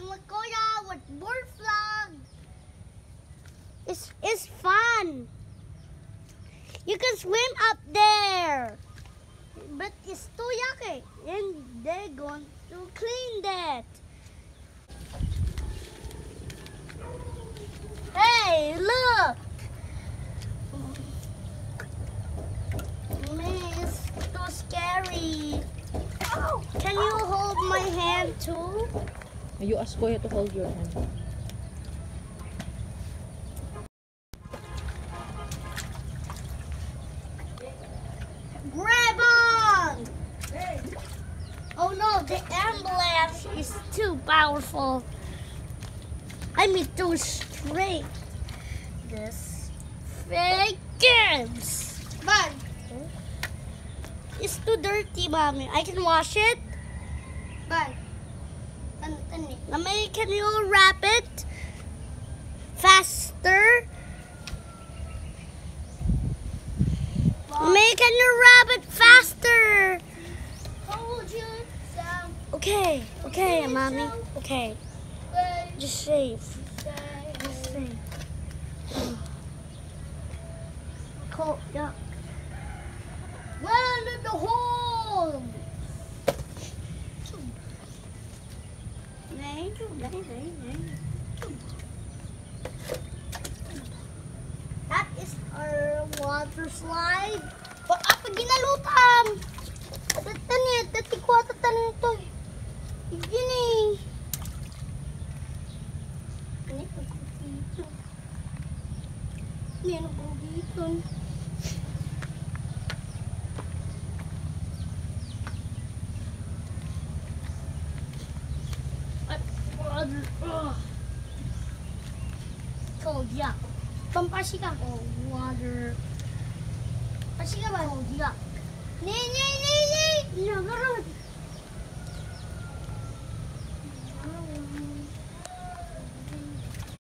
with Kuya with flag. It's it's fun. You can swim up there. But it's too yucky. And they're going to clean that. Hey, look. It's too scary. Can you hold my hand too? You ask Kuya to hold your hand. Grab on! Oh no, the ambulance is too powerful. I mean too straight. This fake games. But it's too dirty, mommy. I can wash it. But Mommy, can you wrap it faster? Mommy, can you wrap it faster? Hold you down. Okay, okay, mommy. Okay, just say, Just safe. Cold, yeah. Run in the hole. That is our water slide. O, apa ginalutan? Tatan niya, tatikwa tatan ito. Gini. Ini ko dito. Ini ko dito. Water. Ugh. Cold, yeah. Pampasika ko, water. Pasika ba? Cold, yeah.